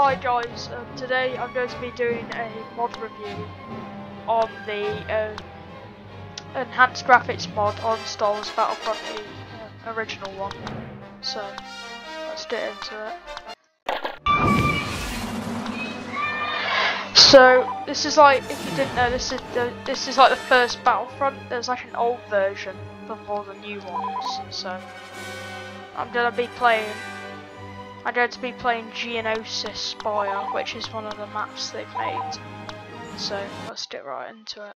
hi guys, um, today I'm going to be doing a mod review on the um, enhanced graphics mod on Star Wars Battlefront, the uh, original one. So, let's get into it. So, this is like, if you didn't know, this is the, this is like the first Battlefront. There's like an old version before the new ones. So, I'm gonna be playing I'm going to be playing Geonosis Spire, which is one of the maps they've made. So let's get right into it.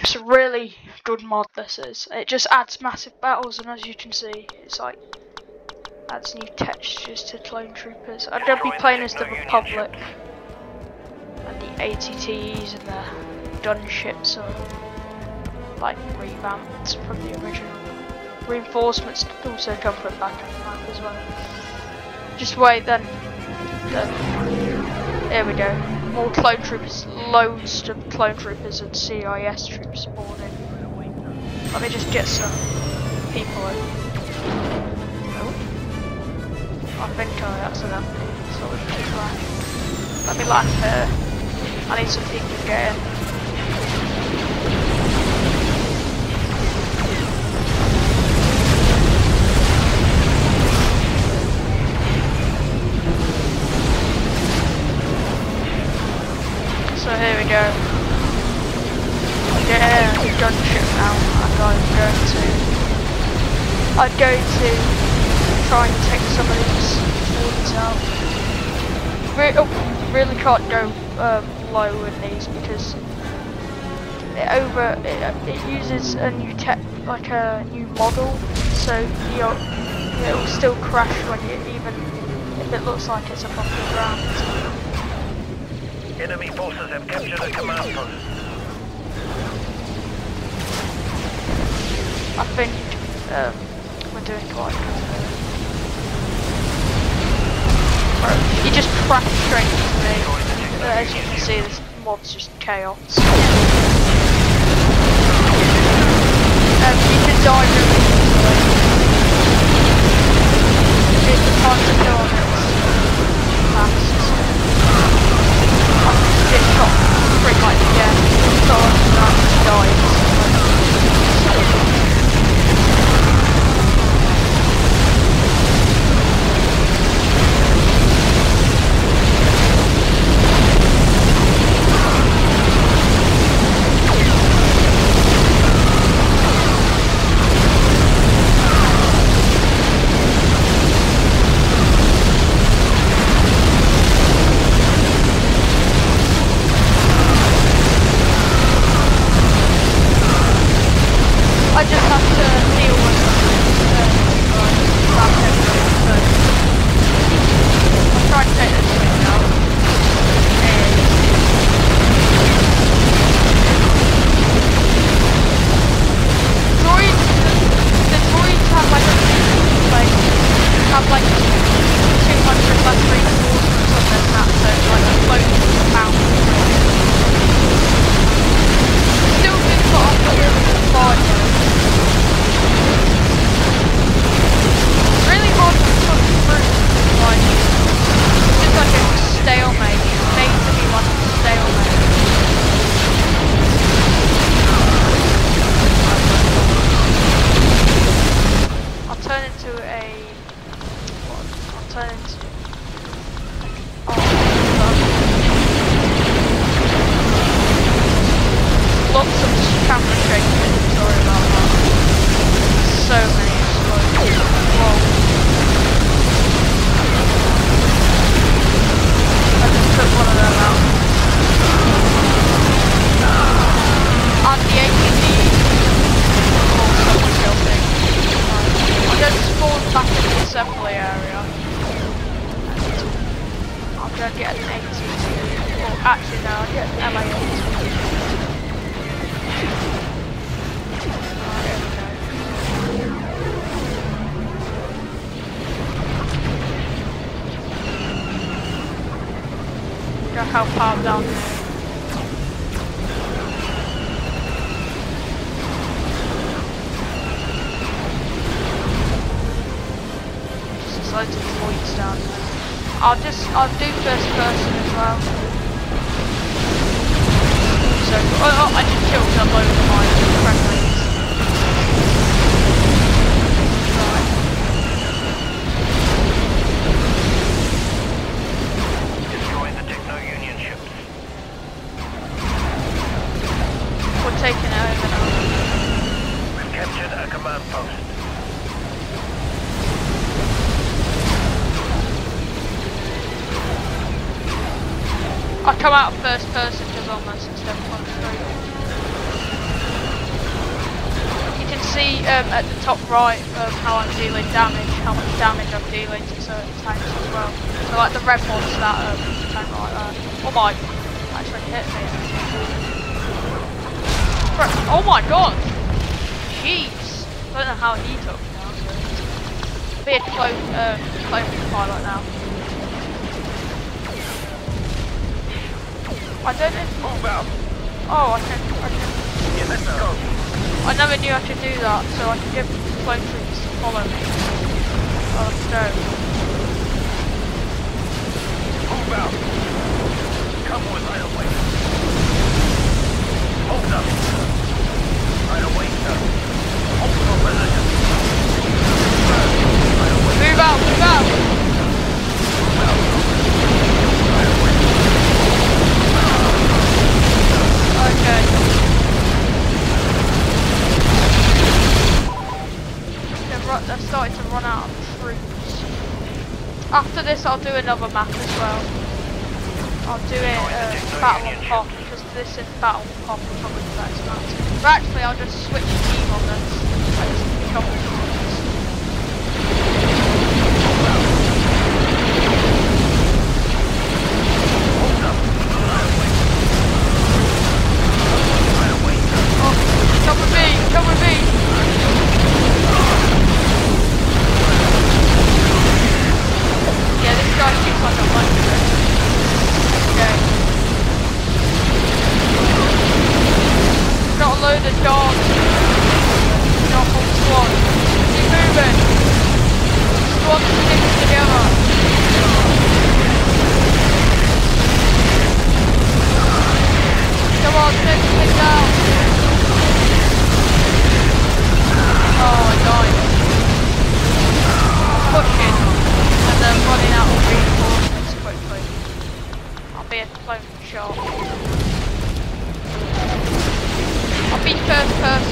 It's a really good mod this is. It just adds massive battles and as you can see it's like adds new textures to clone troopers. I'm going to be playing as the Republic and the ATTs and the gunships are like revamped from the original reinforcements also come from back on the map as well. Just wait then. then. There we go. More clone troopers, loads of clone troopers and CIS troops spawning. Let me just get some people in. Oh. I think uh, sort of land. Let me land here. I need some people to get in. I'm go to try and take some of these forts out. Re oh, really can't go um, low in these because it over it, it uses a new tech like a new model, so you it will still crash when you even if it looks like it's above the ground. Enemy forces have captured a command post. I think um, You just crash straight into me. Uh, as you can see, this mod's just chaos. Um, you can die really easily. To kill on it fast get shot straight like yeah, so I'm camera shaking. Sorry about that. So many explosions. Whoa. I just took one of them out. And the ATV. I in the assembly area. I'm gonna get an ATV. Well, actually no, I'll get an MIA. Dying. how far down there. loads of droids down there. I'll just, I'll do first person as well. So, oh, oh I just killed load of my friendlies. I come out first person because nice instead of straight. You can see um, at the top right um, how I'm dealing damage, how much damage I'm dealing to certain tanks as well. So like the red one's that um, tank right there. Oh my, actually hit me. Oh my god! Jeez! I don't know how he took me down. Be a close, um, close pilot now. I don't know. Oh, move out. Oh, I can, I can. Yeah, let's go. I never knew I could do that, so I can get clone troops to follow me. Oh, let's go. Move out. Come on, right away. Hold up. Right away, sir. Hold your position. Right away. Move out, move out! They're starting to run out of troops. After this, I'll do another map as well. I'll do it uh, Battle on Pop, because this is Battle on Pop will probably the best map. But actually, I'll just switch team on this. Shot. I'll be first person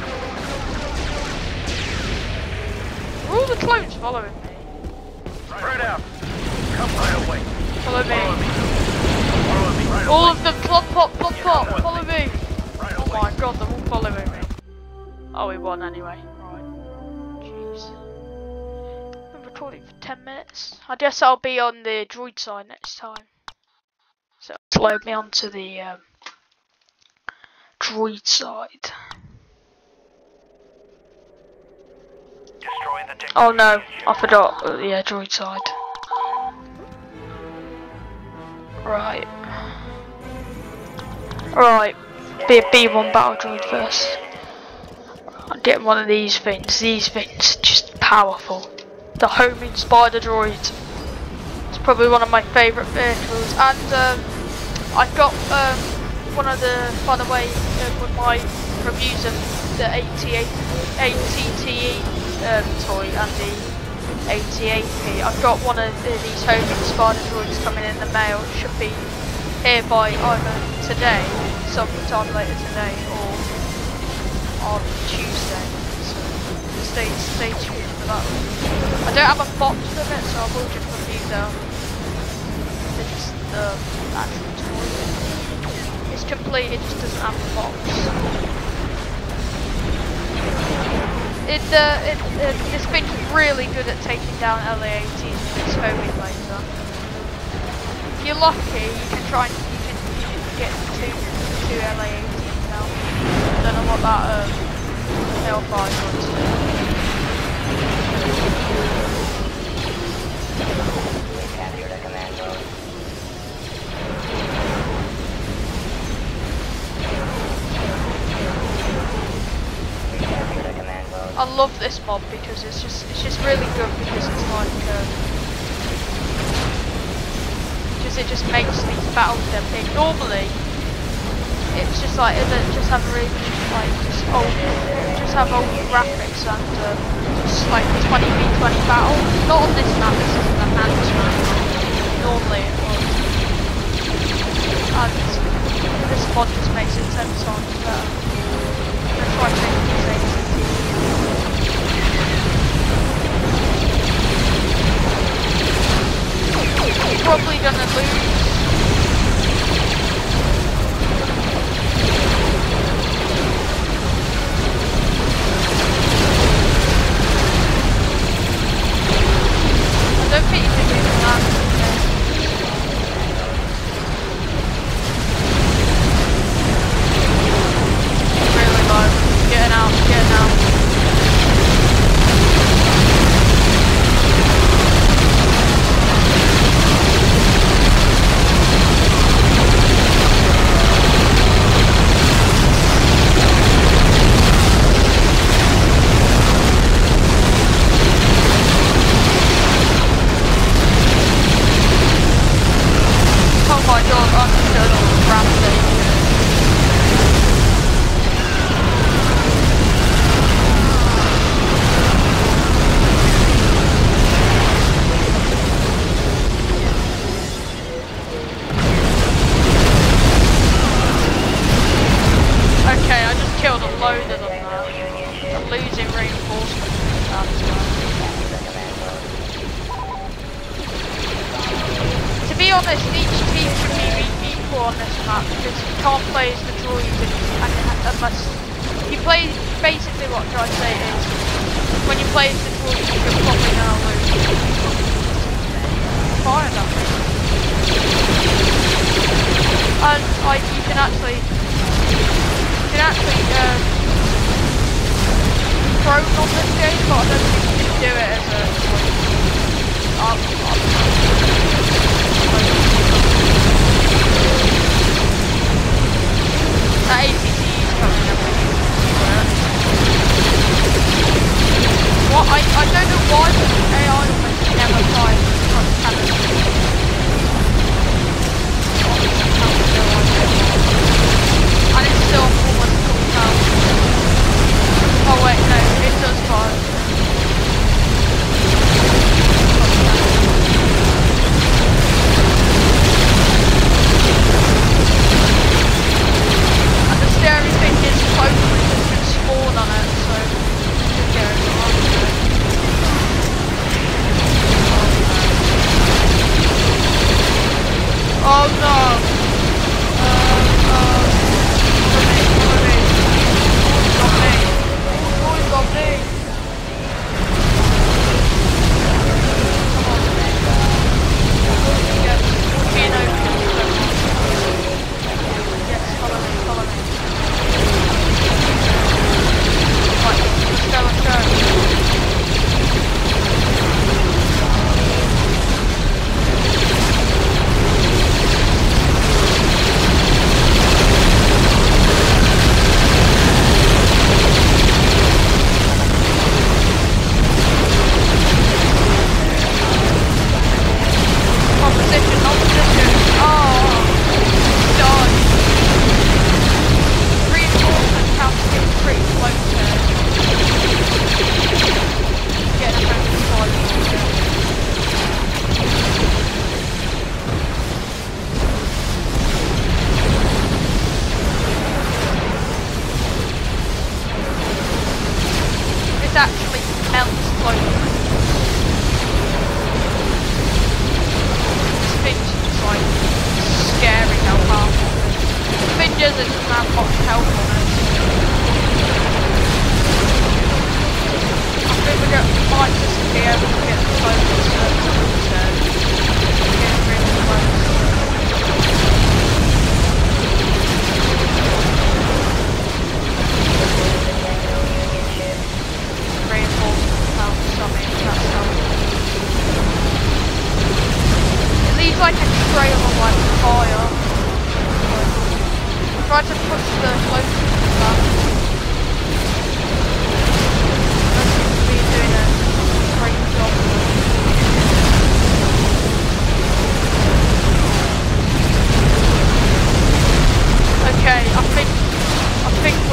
all the clones following me? Spread out. Come right away. Follow me. Follow me right All of them, plop pop, plop Yeah, pop, follow me. Right Oh my god, they're all following me. Oh, we won anyway. Right. Jeez. Been recording for 10 minutes. I guess I'll be on the droid side next time. So, load me onto the um, droid side. Oh no, I forgot. Uh, yeah, droid side. Right. Right. Be a B1 battle droid first. I'm getting one of these things. These things just powerful. The homing spider droid. It's probably one of my favourite vehicles. And um, I got um, one of the, by the way, uh, of my reviews of the AT8, ATTE um, toy and the AT8P. I've got one of these homing spider droids coming in the mail. It should be here by either today, sometime later today, or on Tuesday. So stay stay tuned for that. I don't have a box of it, so I will just review the it's the actual toy. It's complete. It just doesn't have a box. It, uh, it, uh, this thing's really good at taking down LA-18s with its homing laser. If you're lucky, you can try and you can, you can get two, two LA-18s now. I don't know what that um, L5 was. I love this mod because it's just it's just really good because it's like um, because it just makes these battles them big. Normally, it's just like it just have really like just old just have old graphics and um, just like 20 v 20 battle. Not on this map. This isn't a man's map. Normally it was. And this mod just makes it 10 times better. I'm gonna try and probably gonna lose. Don't think you can do that. Really low. Getting out, getting out. Just killed a load of them now. I'm losing reinforcements. To be honest, each team should be equal on this map because you can't play as the droid and, and unless you play basically what to say is when you play as the droid you're probably gonna lose. Fire that. And like you can actually actually um prone on this game but I don't think you can do it as a droid. Um, um,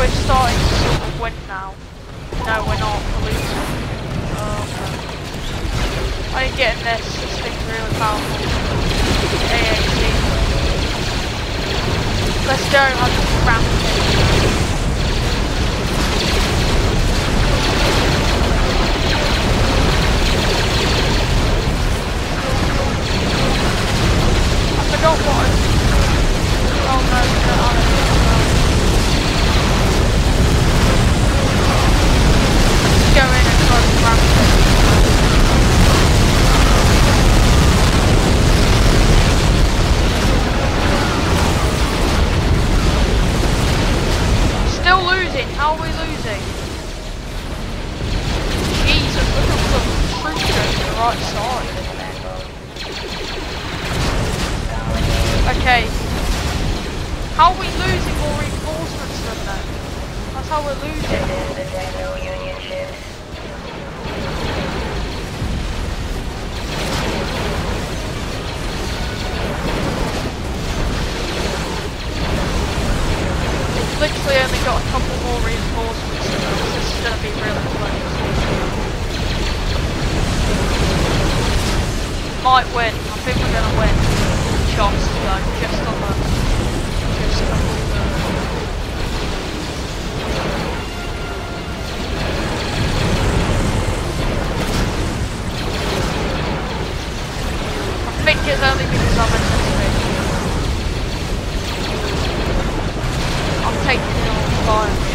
we're starting to sort of win now. No, we're not. We're losing. Oh, okay. I ain't getting this. This thing's really powerful. AAC. Let's go. I'll just ram it. I forgot what. Oh no, no, no. Let's go in and try to Might win. I think we're to win. Just though, just on the, just on the. I think it's only because I'm bit. I'm taking it on fire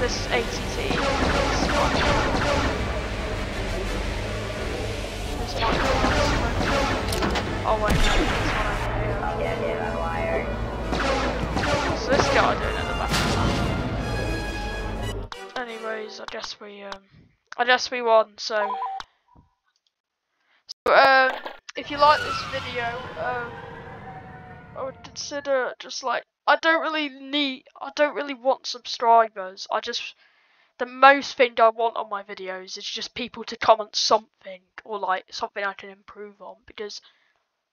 this ATT. Oh over here. So this guy doing at the back. anyways, I guess we um, I guess we won. So, so um, if you like this video, um, I would consider just like I don't really need, I don't really want subscribers. I just the most thing I want on my videos is just people to comment something or like something I can improve on because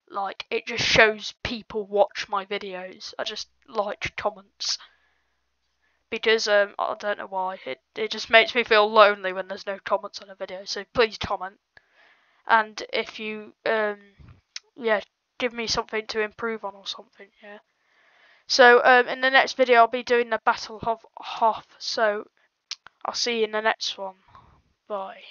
like it just shows people watch my videos. I just like comments because um I don't know why it it just makes me feel lonely when there's no comments on a video. So please comment, and if you um yeah give me something to improve on or something yeah. So um in the next video I'll be doing the Battle of Hoth. So I'll see you in the next one. Bye.